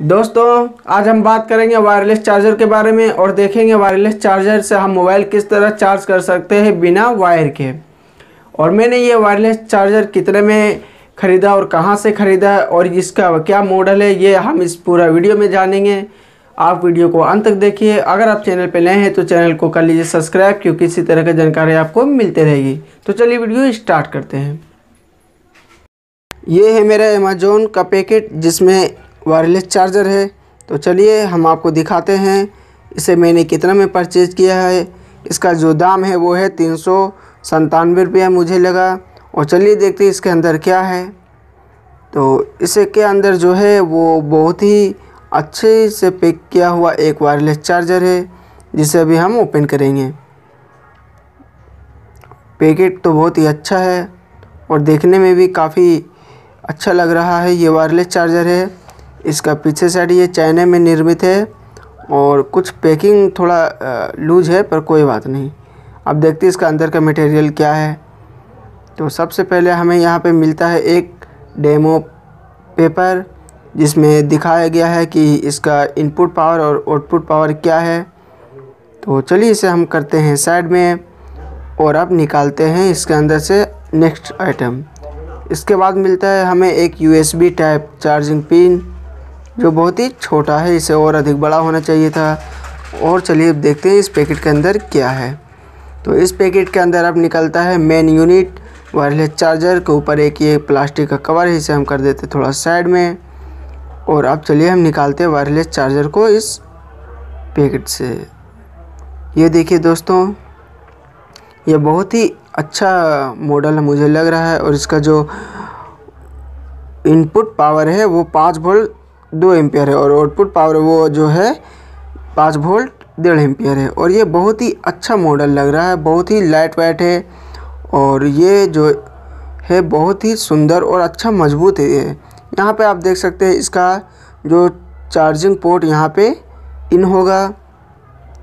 दोस्तों, आज हम बात करेंगे वायरलेस चार्जर के बारे में और देखेंगे वायरलेस चार्जर से हम मोबाइल किस तरह चार्ज कर सकते हैं बिना वायर के। और मैंने ये वायरलेस चार्जर कितने में ख़रीदा और कहाँ से ख़रीदा और इसका क्या मॉडल है, ये हम इस पूरा वीडियो में जानेंगे। आप वीडियो को अंत तक देखिए। अगर आप चैनल पर नए हैं तो चैनल को कर लीजिए सब्सक्राइब क्योंकि इसी तरह की जानकारी आपको मिलती रहेगी। तो चलिए वीडियो स्टार्ट करते हैं। ये है मेरा अमेजोन का पैकेट जिसमें वायरलेस चार्जर है। तो चलिए हम आपको दिखाते हैं। इसे मैंने कितना में परचेज़ किया है? इसका जो दाम है वो है तीन सौ संतानवे रुपया मुझे लगा। और चलिए देखते हैं इसके अंदर क्या है। तो इसे के अंदर जो है वो बहुत ही अच्छे से पैक किया हुआ एक वायरलेस चार्जर है, जिसे अभी हम ओपन करेंगे। पैकेट तो बहुत ही अच्छा है और देखने में भी काफ़ी अच्छा लग रहा है। ये वायरलेस चार्जर है। इसका पीछे साइड ये चाइना में निर्मित है और कुछ पैकिंग थोड़ा लूज है, पर कोई बात नहीं। अब देखते हैं इसका अंदर का मटेरियल क्या है। तो सबसे पहले हमें यहाँ पे मिलता है एक डेमो पेपर जिसमें दिखाया गया है कि इसका इनपुट पावर और आउटपुट पावर क्या है। तो चलिए इसे हम करते हैं साइड में, और अब निकालते हैं इसके अंदर से नेक्स्ट आइटम इसके बाद मिलता है हमें एक यूएसबी टाइप चार्जिंग पिन जो बहुत ही छोटा है, इसे और अधिक बड़ा होना चाहिए था। और चलिए अब देखते हैं इस पैकेट के अंदर क्या है। तो इस पैकेट के अंदर अब निकलता है मेन यूनिट। वायरलेस चार्जर के ऊपर एक ये प्लास्टिक का कवर है, इसे हम कर देते थोड़ा साइड में। और अब चलिए हम निकालते हैं वायरलेस चार्जर को इस पैकेट से। ये देखिए दोस्तों, ये बहुत ही अच्छा मॉडल मुझे लग रहा है। और इसका जो इनपुट पावर है, वो पाँच वोल्ट दो एम्पियर है और आउटपुट पावर वो जो है पाँच वोल्ट, डेढ़ एम्पियर है। और ये बहुत ही अच्छा मॉडल लग रहा है, बहुत ही लाइट वाइट है और ये जो है बहुत ही सुंदर और अच्छा मज़बूत है ये। यहाँ पे आप देख सकते हैं इसका जो चार्जिंग पोर्ट यहाँ पे इन होगा।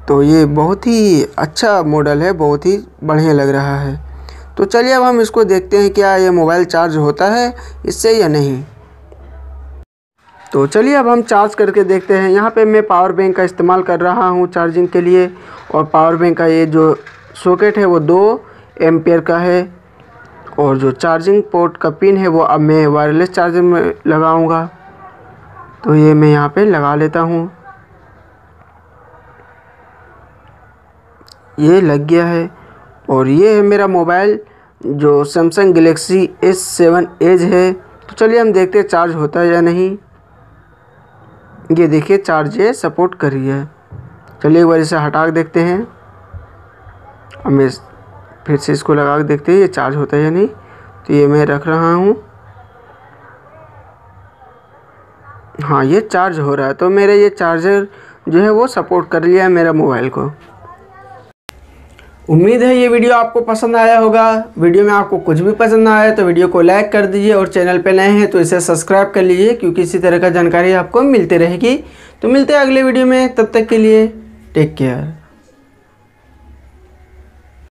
तो ये बहुत ही अच्छा मॉडल है, बहुत ही बढ़िया लग रहा है। तो चलिए अब हम इसको देखते हैं क्या ये मोबाइल चार्ज होता है, इससे या नहीं। तो चलिए अब हम चार्ज करके देखते हैं। यहाँ पे मैं पावर बैंक का इस्तेमाल कर रहा हूँ चार्जिंग के लिए और पावर बैंक का ये जो सॉकेट है वो दो एम्पियर का है और जो चार्जिंग पोर्ट का पिन है वो अब मैं वायरलेस चार्जर में लगाऊँगा। तो ये मैं यहाँ पे लगा लेता हूँ। ये लग गया है और ये है मेरा मोबाइल जो Samsung Galaxy S seven edge है। तो चलिए हम देखते हैं चार्ज होता है या नहीं। ये देखिए चार्ज ये सपोर्ट कर रही है चलिए एक बार इसे हटा के देखते हैं। हमें फिर से इसको लगा के देखते हैं, ये चार्ज होता है या नहीं। तो ये मैं रख रहा हूँ। हाँ ये चार्ज हो रहा है। तो मेरे ये चार्जर जो है वो सपोर्ट कर लिया है मेरा मोबाइल को। उम्मीद है ये वीडियो आपको पसंद आया होगा। वीडियो में आपको कुछ भी पसंद आया तो वीडियो को लाइक कर दीजिए और चैनल पर नए हैं तो इसे सब्सक्राइब कर लीजिए, क्योंकि इसी तरह का जानकारी आपको मिलती रहेगी। तो मिलते हैं अगले वीडियो में, तब तक के लिए टेक केयर